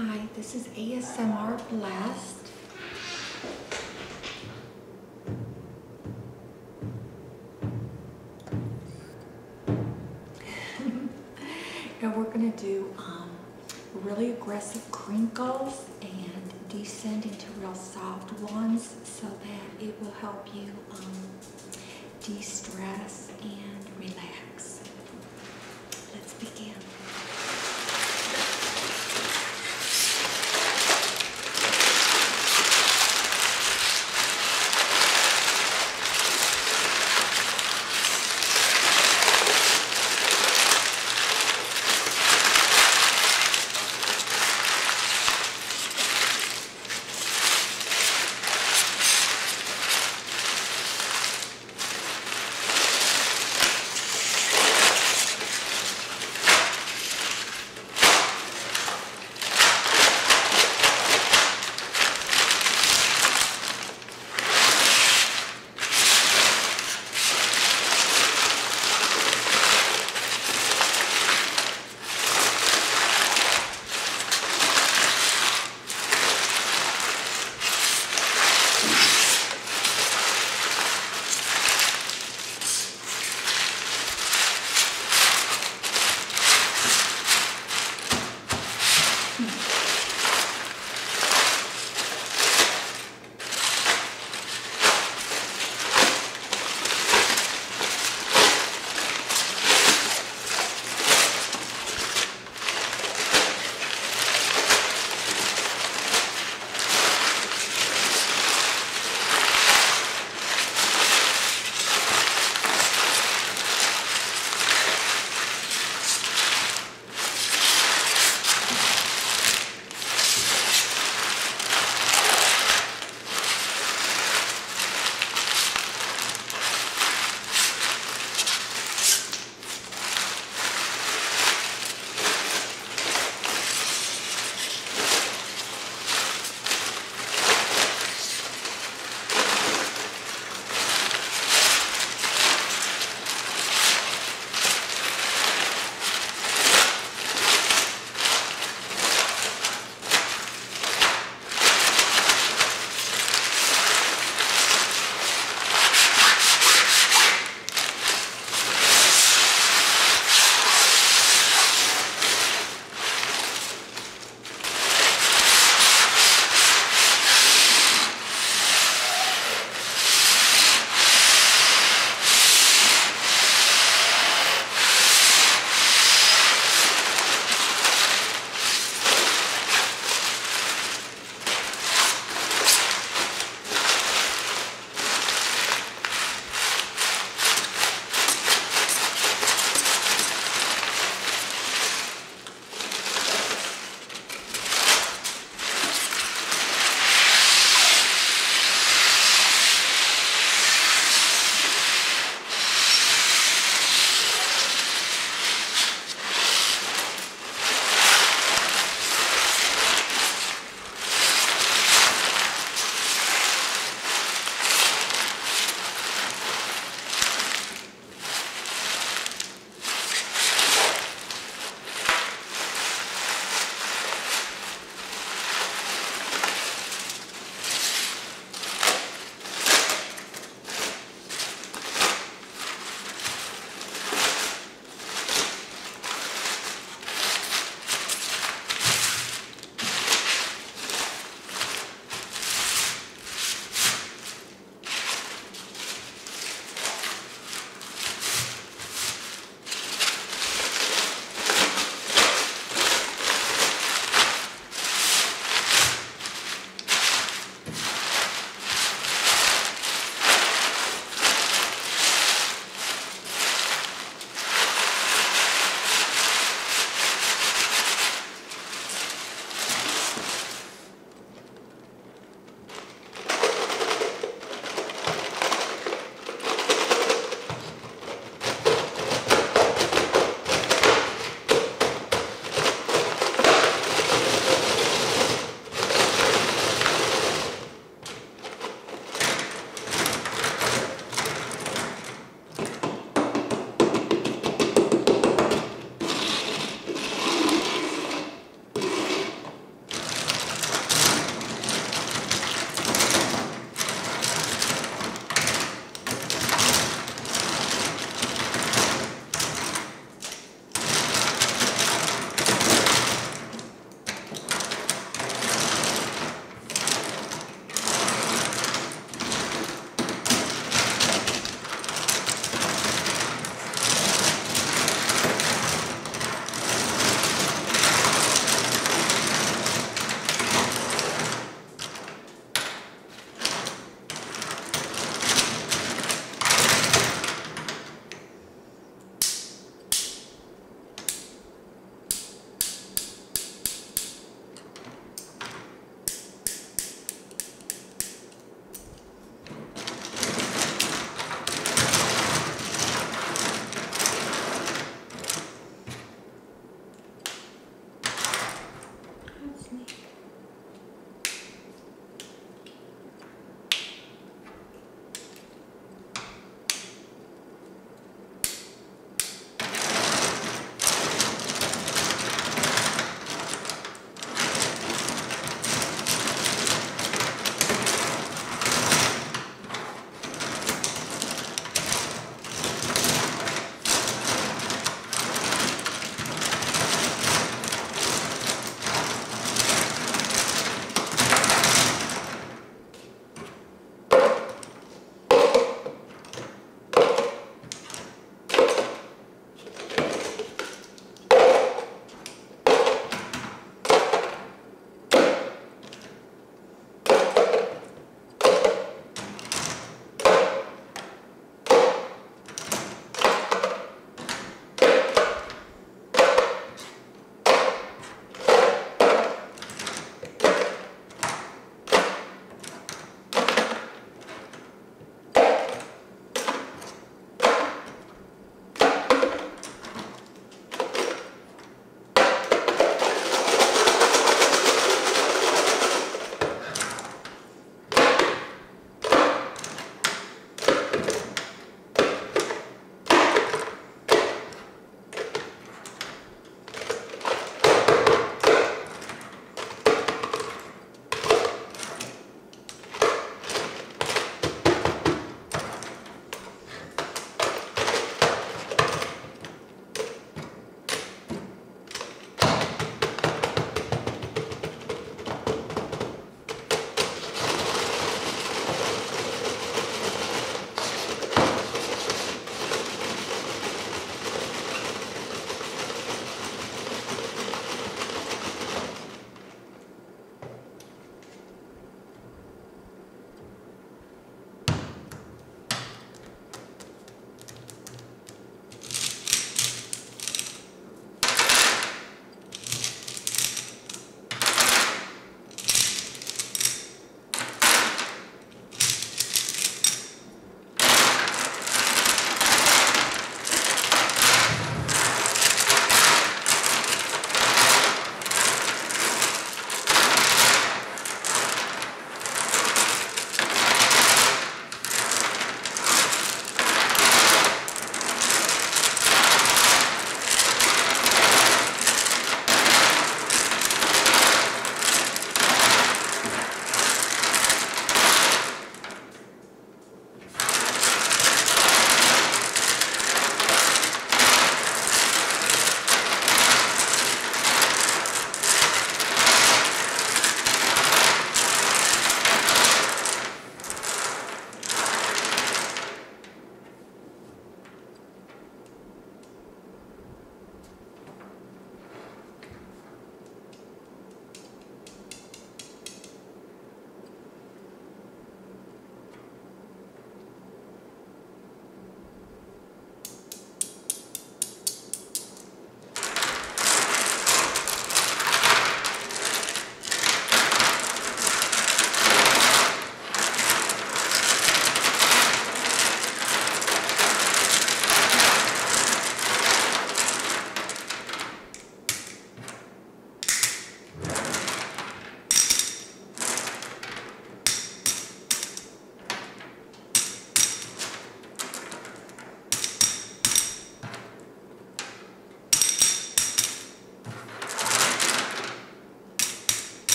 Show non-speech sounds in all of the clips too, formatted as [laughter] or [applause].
Hi, this is ASMR Blessed. [laughs] now we're going to do um, really aggressive crinkles and descend into real soft ones so that it will help you um, de-stress and relax. Let's begin.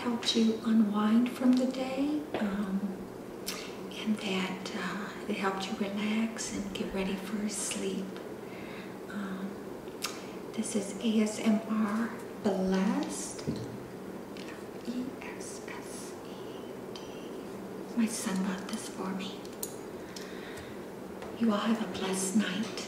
Helps you unwind from the day um, and that uh, it helped you relax and get ready for sleep. Um, this is ASMR Blessed. E S S E D. My son bought this for me. You all have a blessed night.